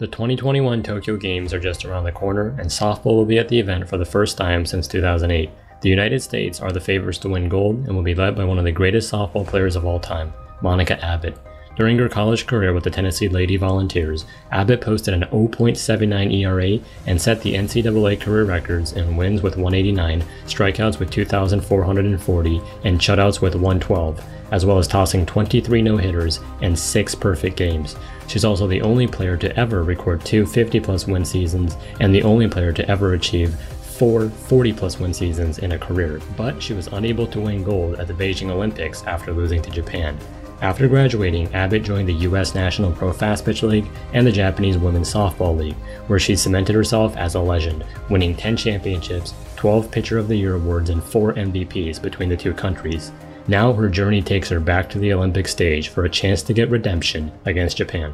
The 2021 Tokyo Games are just around the corner, and softball will be at the event for the first time since 2008. The United States are the favorites to win gold and will be led by one of the greatest softball players of all time, Monica Abbott. During her college career with the Tennessee Lady Volunteers, Abbott posted an 0.79 ERA and set the NCAA career records in wins with 189, strikeouts with 2,440, and shutouts with 112, as well as tossing 23 no hitters and 6 perfect games. She's also the only player to ever record two 50 plus win seasons and the only player to ever achieve four 40 plus win seasons in a career, but she was unable to win gold at the Beijing Olympics after losing to Japan. After graduating, Abbott joined the U.S. National Pro Fast Pitch League and the Japanese Women's Softball League, where she cemented herself as a legend, winning 10 championships, 12 Pitcher of the Year awards, and 4 MVPs between the two countries. Now her journey takes her back to the Olympic stage for a chance to get redemption against Japan.